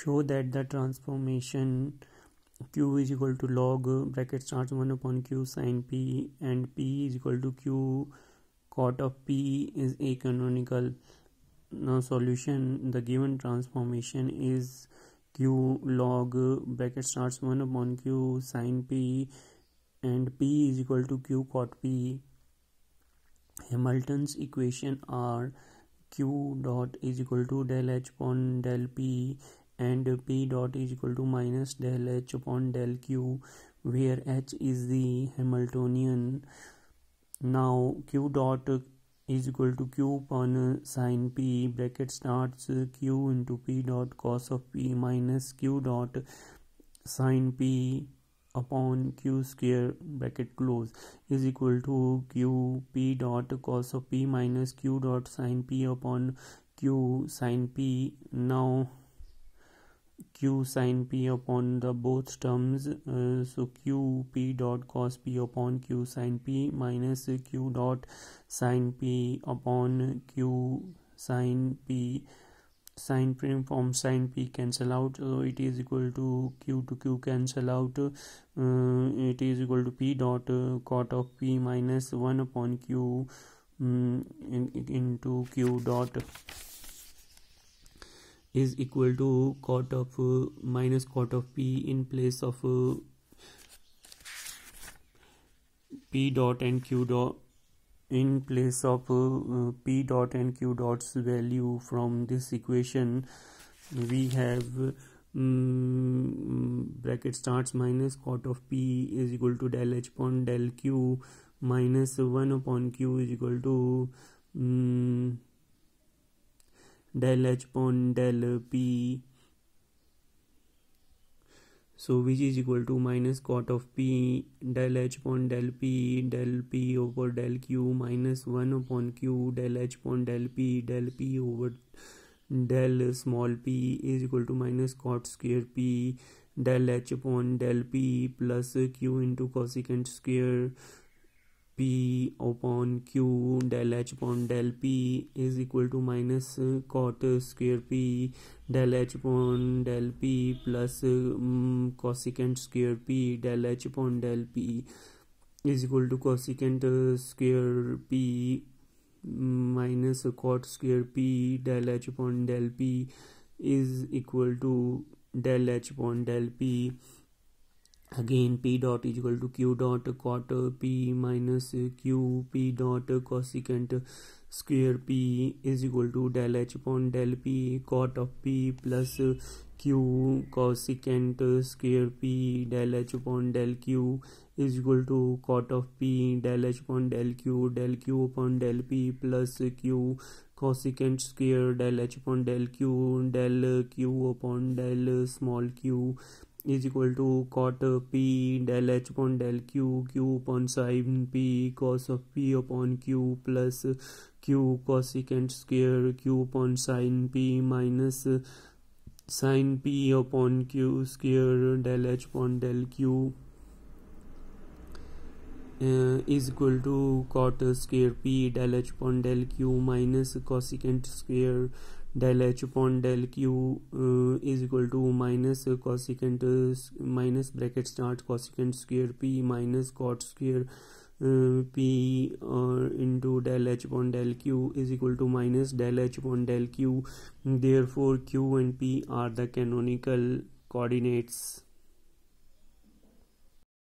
show that the transformation q is equal to log bracket starts 1 upon q sine p and p is equal to q cot of p is acanonical now solution the given transformation is q log bracket starts 1 upon q sine p and p is equal to q cot p. Hamilton's equation are q dot is equal to del h upon del p and p dot is equal to minus del h upon del q where h is the hamiltonian. Now q dot is equal to q upon sine p bracket starts q into p dot cos of p minus q dot sine p upon q square bracket close is equal to q p dot cos of p minus q dot sine p upon q sine p. Now q sine p upon the both terms uh, so q p dot cos p upon q sine p minus q dot sine p upon q sine p. Sine prime from sine p cancel out so it is equal to q to q cancel out uh, it is equal to p dot uh, cot of p minus 1 upon q um, in, into q dot is equal to cot of uh, minus cot of p in place of uh, p dot and q dot in place of uh, p dot and q dots value from this equation we have um, bracket starts minus cot of p is equal to del h upon del q minus 1 upon q is equal to um, del h upon del p. So which is equal to minus cot of p del h upon del p del p over del q minus 1 upon q del h upon del p del p over del small p is equal to minus cot square p del h upon del p plus q into cosecant square p upon q del h upon del p is equal to minus cot square p del h upon del p plus um, cosecant square p del h upon del p is equal to cosecant square p minus cot square p del h upon del p is equal to del h upon del p again p dot is equal to q dot cot p minus q p dot cosecant square p is equal to del h upon del p cot of p plus q cosecant square p del h upon del q is equal to cot of p del h upon del q del q upon del p plus q cosecant square del h upon del q del q upon del small q is equal to cot p del h upon del q q upon sin p cos of p upon q plus q cosecant square q upon sin p minus sin p upon q square del h upon del q uh, is equal to cot square p del h upon del q minus cosecant square del h upon del q uh, is equal to minus cosecant uh, minus bracket start cosecant square p minus cot square uh, p uh, into del h upon del q is equal to minus del h upon del q. Therefore q and p are the canonical coordinates